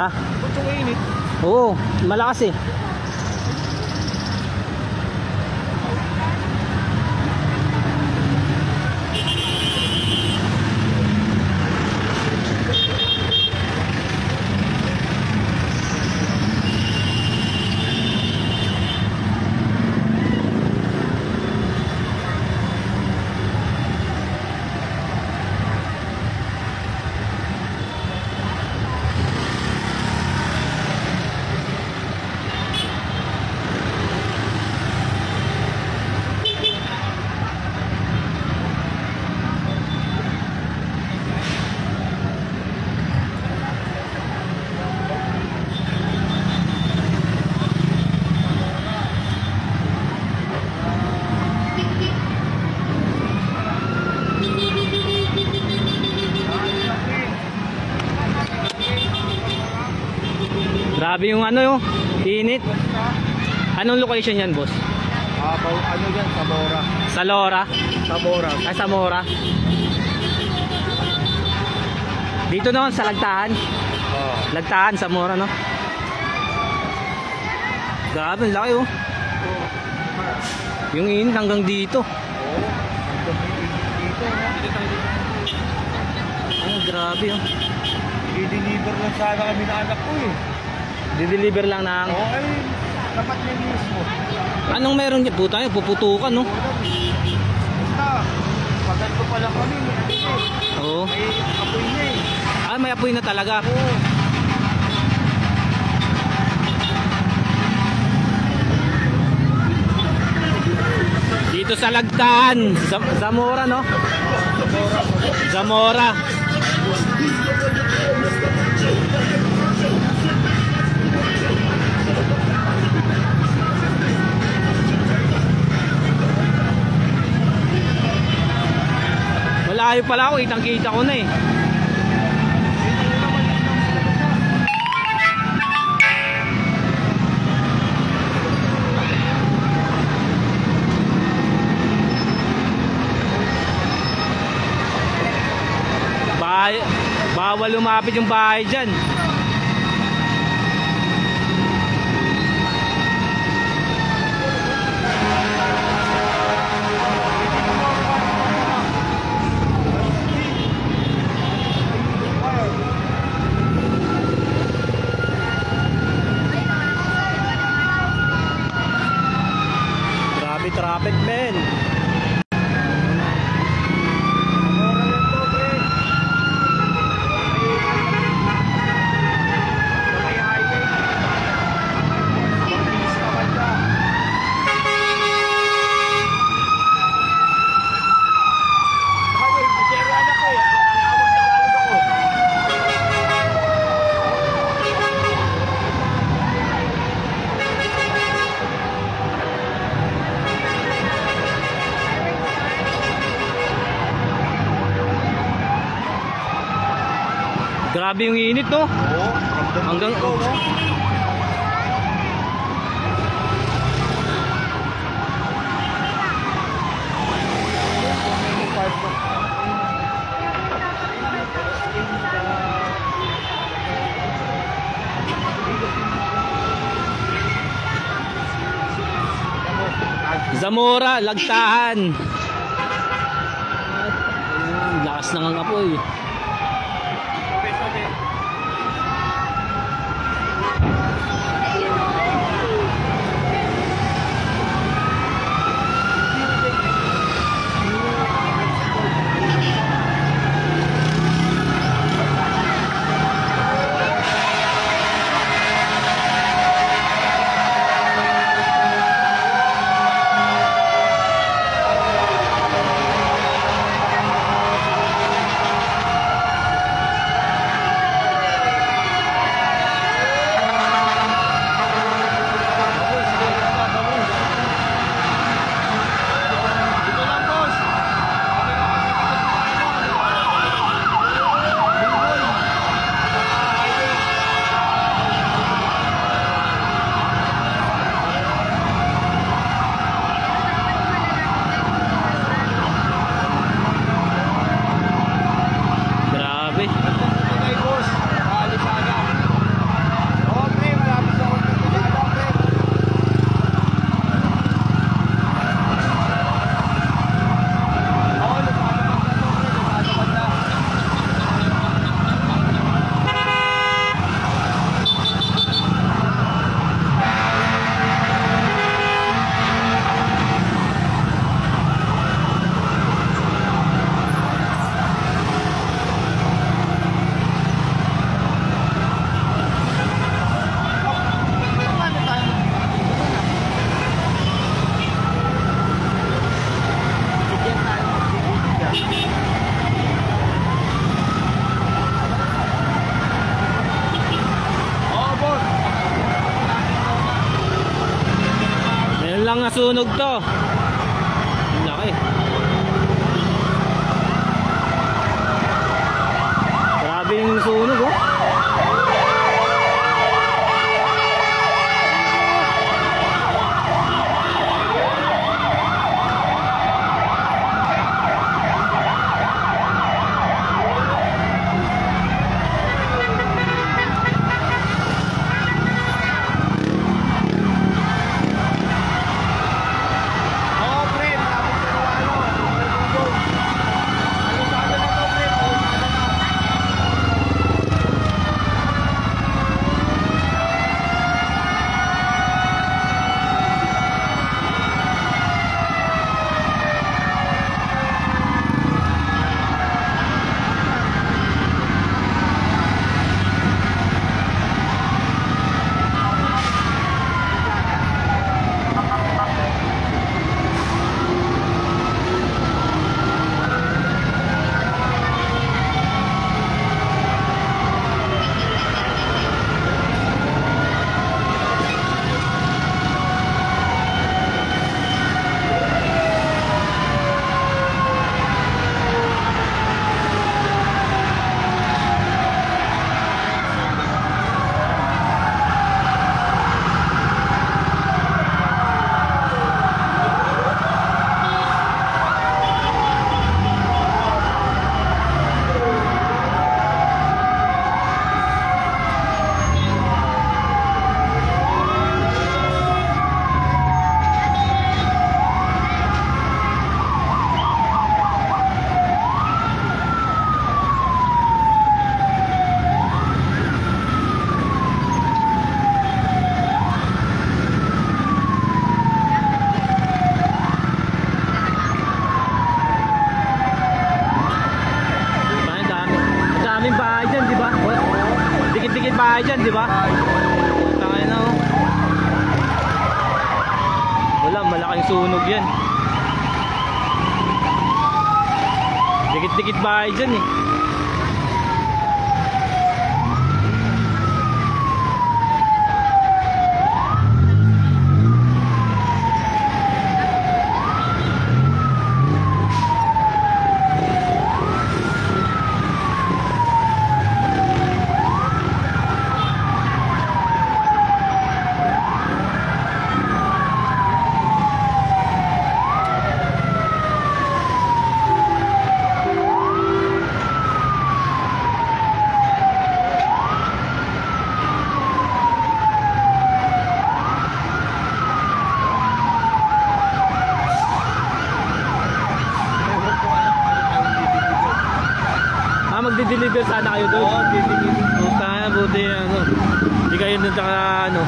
Ha? Ba't yung init? Oo, malakas eh. Grabe yung ano yung init. Anong location yan, boss? Ah, ano yan? Sabora. Sa Lora? Sabora. Ay, sa Mora? Dito naman sa Lagtahan. Oo. Lagtahan sa Mora, no? Grabe, ang laki oh. Yung init hanggang dito. Dami dito. Ay, grabe oh. I-deliver lang sana kami na anak ko eh. Di-deliver lang ng... Oo, ay. Dapat niya mismo. Anong meron niya? Puta niya, puputukan, no? Basta, paganda pa lang kami. May ano. Oo. May apoy niya eh. Ah, may apoy na talaga. Oo. Dito sa Lagtaan, Zam- Zamora, no? Zamora. Malayo pala ako, itang kita ko na eh. Bawal lumapit yung bahay dyan. Grabe traffic, men. Sabora yan to, pre. Sa may highway. Mabilis naman siya. Highway, Gutierrez anak ko eh. Ang awag Tagalog ako. Grabe yung init, no? Oo, ramdam Hanggang-? Zamora, Lagtahan. Lakas ng ang apoy. Nasunog to. Laki. Grabe yung sunog Dikit-dikit bahay dyan eh. Magde-deliver sana kayo doon? Oo, deliver. Puta na, buti ano. Hindi kayo sa ano.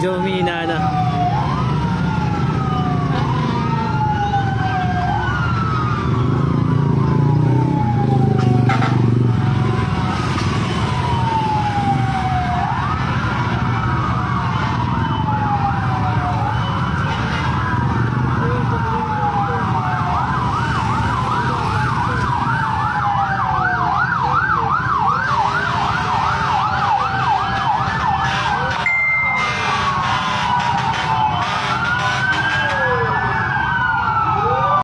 救命呐呐